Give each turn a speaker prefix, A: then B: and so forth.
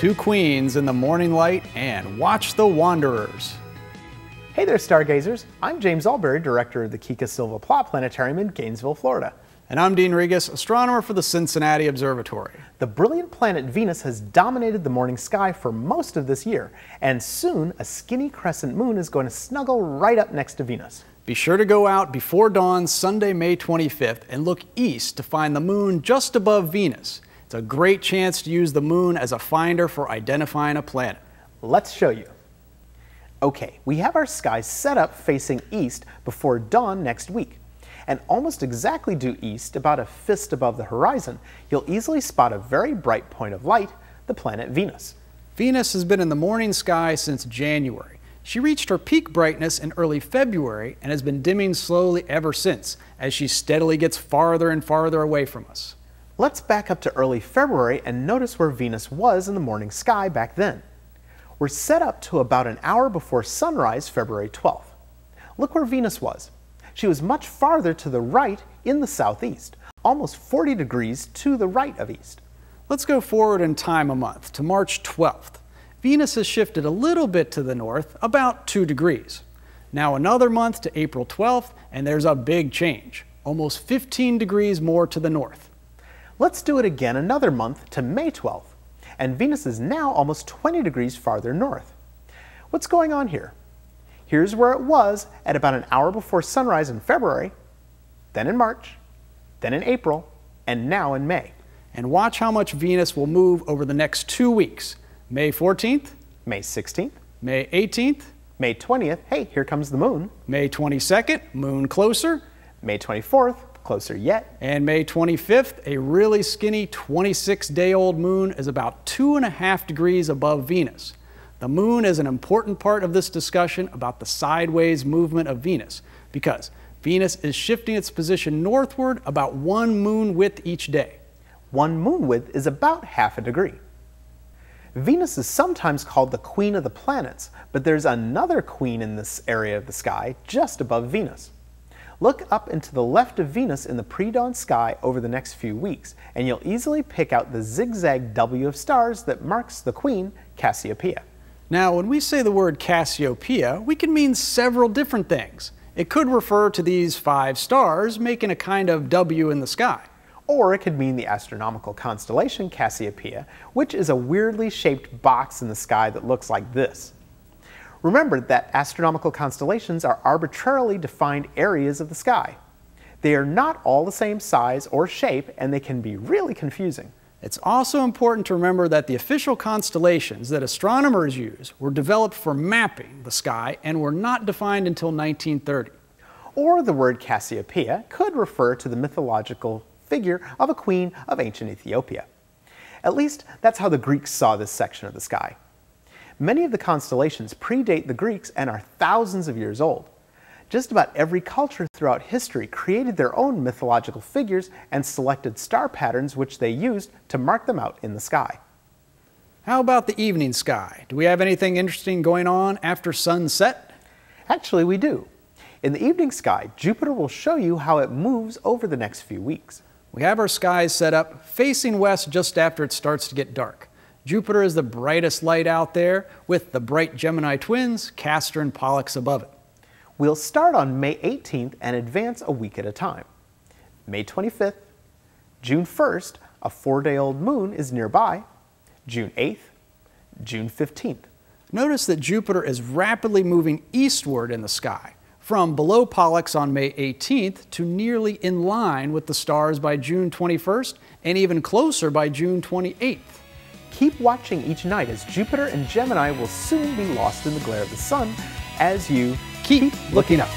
A: two queens in the morning light, and watch the wanderers.
B: Hey there, stargazers. I'm James Albury, director of the Kika Silva Pla Planetarium in Gainesville, Florida.
A: And I'm Dean Regas, astronomer for the Cincinnati Observatory.
B: The brilliant planet Venus has dominated the morning sky for most of this year, and soon a skinny crescent moon is going to snuggle right up next to Venus.
A: Be sure to go out before dawn Sunday, May 25th, and look east to find the moon just above Venus. It's a great chance to use the moon as a finder for identifying a planet.
B: Let's show you. Okay, we have our sky set up facing east before dawn next week and almost exactly due east, about a fist above the horizon, you'll easily spot a very bright point of light, the planet Venus.
A: Venus has been in the morning sky since January. She reached her peak brightness in early February and has been dimming slowly ever since, as she steadily gets farther and farther away from us.
B: Let's back up to early February and notice where Venus was in the morning sky back then. We're set up to about an hour before sunrise, February 12th. Look where Venus was. She was much farther to the right in the southeast, almost 40 degrees to the right of east.
A: Let's go forward in time a month to March 12th. Venus has shifted a little bit to the north, about 2 degrees. Now another month to April 12th, and there's a big change, almost 15 degrees more to the north.
B: Let's do it again another month to May 12th, and Venus is now almost 20 degrees farther north. What's going on here? Here's where it was at about an hour before sunrise in February, then in March, then in April, and now in May.
A: And watch how much Venus will move over the next two weeks. May 14th,
B: May 16th,
A: May 18th,
B: May 20th, hey, here comes the moon.
A: May 22nd, moon closer.
B: May 24th, closer yet.
A: And May 25th, a really skinny 26 day old moon is about two and a half degrees above Venus. The moon is an important part of this discussion about the sideways movement of Venus because Venus is shifting its position northward about one moon width each day.
B: One moon width is about half a degree. Venus is sometimes called the queen of the planets, but there's another queen in this area of the sky just above Venus. Look up into the left of Venus in the pre-dawn sky over the next few weeks, and you'll easily pick out the zigzag W of stars that marks the queen, Cassiopeia.
A: Now, when we say the word Cassiopeia, we can mean several different things. It could refer to these five stars making a kind of W in the sky.
B: Or it could mean the astronomical constellation Cassiopeia, which is a weirdly shaped box in the sky that looks like this. Remember that astronomical constellations are arbitrarily defined areas of the sky. They are not all the same size or shape, and they can be really confusing.
A: It's also important to remember that the official constellations that astronomers use were developed for mapping the sky and were not defined until 1930.
B: Or the word Cassiopeia could refer to the mythological figure of a queen of ancient Ethiopia. At least that's how the Greeks saw this section of the sky. Many of the constellations predate the Greeks and are thousands of years old. Just about every culture throughout history created their own mythological figures and selected star patterns which they used to mark them out in the sky.
A: How about the evening sky? Do we have anything interesting going on after sunset?
B: Actually, we do. In the evening sky, Jupiter will show you how it moves over the next few weeks.
A: We have our skies set up facing west just after it starts to get dark. Jupiter is the brightest light out there, with the bright Gemini twins, Castor and Pollux above it.
B: We'll start on May 18th and advance a week at a time. May 25th, June 1st, a four-day-old moon is nearby, June 8th, June 15th.
A: Notice that Jupiter is rapidly moving eastward in the sky, from below Pollux on May 18th to nearly in line with the stars by June 21st and even closer by June 28th.
B: Keep watching each night as Jupiter and Gemini will soon be lost in the glare of the sun as you
A: keep looking up.